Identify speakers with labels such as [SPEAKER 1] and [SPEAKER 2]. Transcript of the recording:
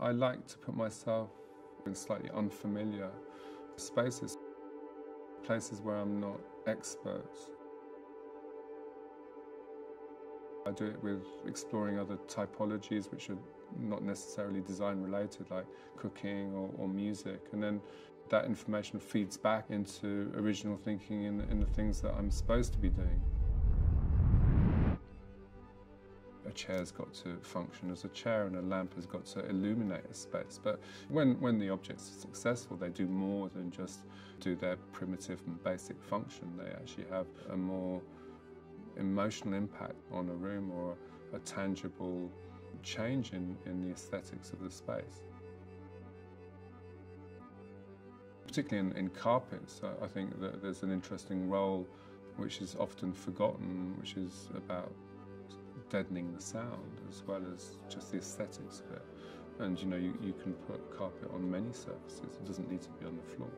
[SPEAKER 1] I like to put myself in slightly unfamiliar spaces, places where I'm not expert. I do it with exploring other typologies which are not necessarily design related, like cooking or, or music, and then that information feeds back into original thinking in, in the things that I'm supposed to be doing. Chair's got to function as a chair and a lamp has got to illuminate a space. But when, when the objects are successful, they do more than just do their primitive and basic function. They actually have a more emotional impact on a room or a tangible change in, in the aesthetics of the space. Particularly in, in carpets, I think that there's an interesting role which is often forgotten, which is about deadening the sound as well as just the aesthetics of it. And you know, you, you can put carpet on many surfaces, it doesn't need to be on the floor.